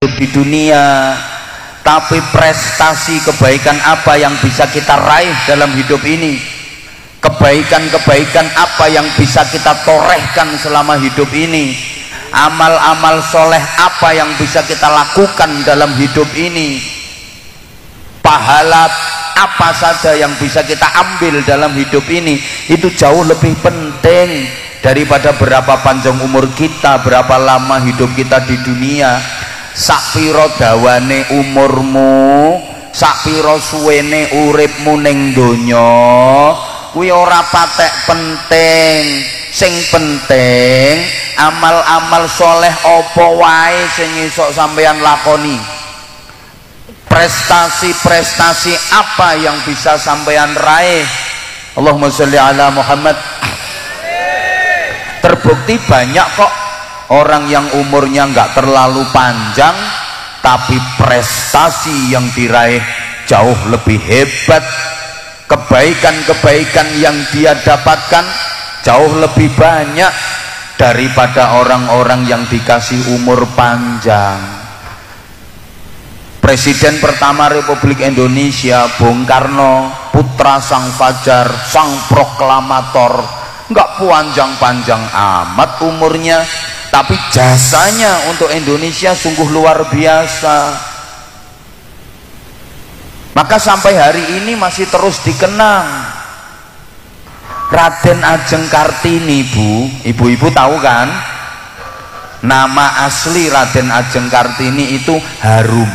hidup di dunia tapi prestasi kebaikan apa yang bisa kita raih dalam hidup ini? Kebaikan-kebaikan apa yang bisa kita torehkan selama hidup ini? Amal-amal soleh apa yang bisa kita lakukan dalam hidup ini? Pahala apa saja yang bisa kita ambil dalam hidup ini? Itu jauh lebih penting daripada berapa panjang umur kita berapa lama hidup kita di dunia sakpiro dawane umurmu sakpiro suwene uripmu ning donya kuwi ora patek penting. Sing penting amal-amal soleh opo wae sing isok sampeyan lakoni? Prestasi-prestasi apa yang bisa sampeyan raih? Allahumma sholli ala Muhammad. Terbukti banyak kok orang yang umurnya nggak terlalu panjang tapi prestasi yang diraih jauh lebih hebat. Kebaikan-kebaikan yang dia dapatkan jauh lebih banyak daripada orang-orang yang dikasih umur panjang. Presiden pertama Republik Indonesia Bung Karno putra sang fajar sang proklamator nggak panjang-panjang amat umurnya tapi jasanya untuk Indonesia sungguh luar biasa. Maka sampai hari ini masih terus dikenang. Raden Ajeng Kartini bu. Ibu-ibu tahu kan? Nama asli Raden Ajeng Kartini itu Harum.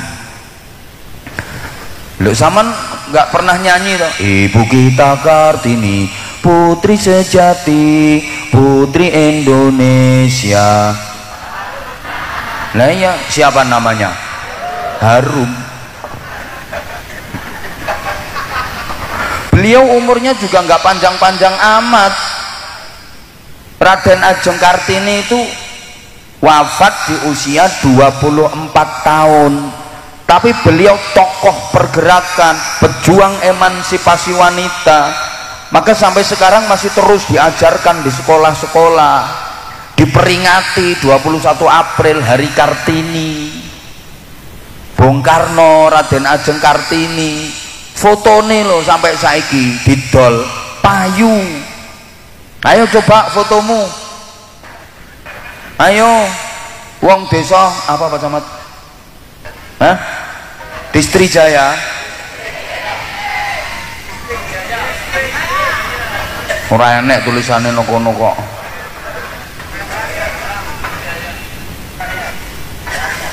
Lu zaman nggak pernah nyanyi toh? Ibu kita Kartini putri sejati putri Indonesia. Nah ya siapa namanya? Harum. Beliau umurnya juga nggak panjang-panjang amat. Raden Ajeng Kartini itu wafat di usia 24 tahun. Tapi beliau tokoh pergerakan pejuang emansipasi wanita maka sampai sekarang masih terus diajarkan di sekolah-sekolah. Diperingati 21 April Hari Kartini. Bung Karno Raden Ajeng Kartini. Fotone loh sampai saiki didol. Payu. Ayo coba fotomu. Ayo. Wong desa apa Pak Camat? Hah? Distri Jaya ora enek tulisannya nokono kok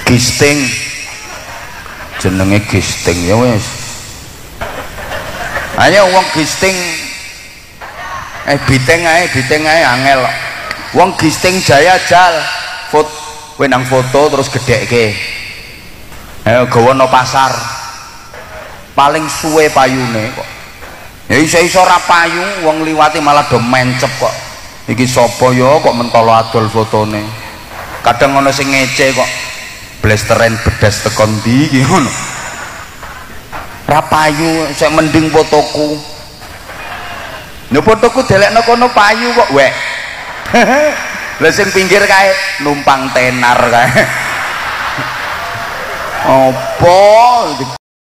gisting. Jenenge gisting ya wes ayo wong gisting. Eh biteng ae biteng ae angel. Wong gisting jaya jal. Foto wenang foto terus gede ke ayo gawa no pasar. Paling suwe payune kok ya iso-iso ora payu wong liwati malah do mencep kok. Iki sapa ya kok mentolo adol fotone? Kadang ana sing ngece kok blesteren bedas tekon ndi iki? Ngono. Payu sik mending fotoku. Lho fotoku delekno kono payu kok wek. Lah sing pinggir kae numpang tenar kae. Apa